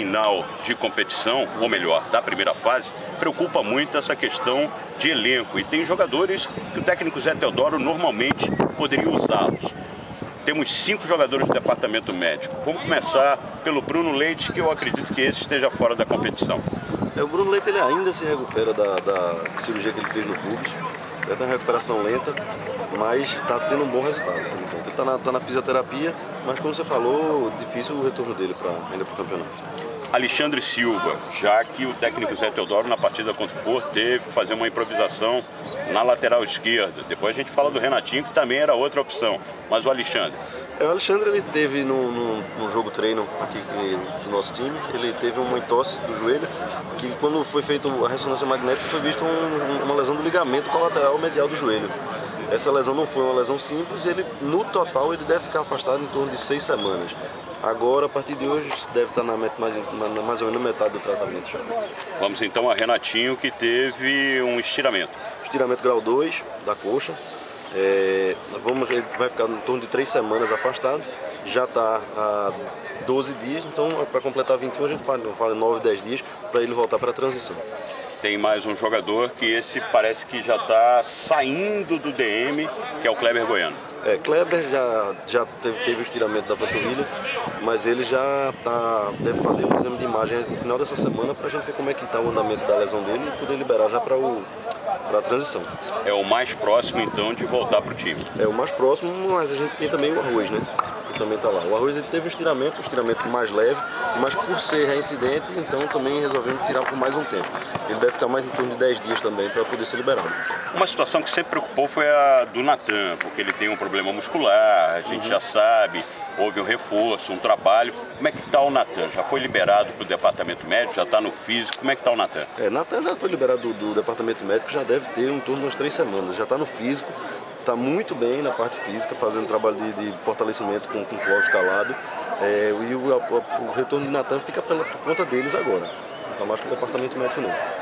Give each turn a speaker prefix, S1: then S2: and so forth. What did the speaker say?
S1: final de competição, ou melhor, da primeira fase, preocupa muito essa questão de elenco. E tem jogadores que o técnico Zé Teodoro normalmente poderia usá-los. Temos cinco jogadores do departamento médico. Vamos começar pelo Bruno Leite, que eu acredito que esse esteja fora da competição.
S2: É, o Bruno Leite ele ainda se recupera da, da cirurgia que ele fez no pubis. Certo? É uma recuperação lenta, mas está tendo um bom resultado. Ele está na, tá na fisioterapia, mas como você falou, difícil o retorno dele pra, ainda para o campeonato.
S1: Alexandre Silva, já que o técnico Zé Teodoro na partida contra o Porto teve que fazer uma improvisação na lateral esquerda. Depois a gente fala do Renatinho, que também era outra opção. Mas o Alexandre.
S2: É, o Alexandre ele teve no, no, no jogo treino aqui do nosso time, ele teve uma entorse do joelho, que quando foi feita a ressonância magnética foi visto um, uma lesão do ligamento colateral medial do joelho. Essa lesão não foi uma lesão simples, ele no total ele deve ficar afastado em torno de seis semanas. Agora, a partir de hoje, deve estar na, mais, mais ou menos metade do tratamento já.
S1: Vamos então a Renatinho, que teve um estiramento.
S2: Estiramento grau 2 da coxa. É, vamos, ele vai ficar em torno de três semanas afastado. Já está há 12 dias, então para completar 21 a gente fala, fala 9, 10 dias para ele voltar para a transição
S1: tem mais um jogador que esse parece que já está saindo do DM, que é o Kleber Goiano.
S2: É, Kleber já, já teve, teve o estiramento da panturrilha, mas ele já tá, deve fazer um exame de imagem no final dessa semana para a gente ver como é que está o andamento da lesão dele e poder liberar já para a transição.
S1: É o mais próximo então de voltar para o time?
S2: É o mais próximo, mas a gente tem também o arroz, né? Também está lá. O arroz ele teve um estiramento, um estiramento mais leve, mas por ser reincidente, então também resolvemos tirar por mais um tempo. Ele deve ficar mais em torno de 10 dias também para poder ser liberado.
S1: Uma situação que sempre preocupou foi a do Natan, porque ele tem um problema muscular, a gente uhum. já sabe, houve um reforço, um trabalho. Como é que está o Natan? Já foi liberado para o departamento médico, já está no físico, como é que está o Natan?
S2: É, Natan já foi liberado do, do, departamento médico, já deve ter em torno de umas três semanas, já está no físico, está muito bem na parte física, fazendo trabalho de, de fortalecimento com, com cloro escalado. É, e o, o, o, retorno de Natan fica pela, por conta deles agora, não está mais para o departamento médico não.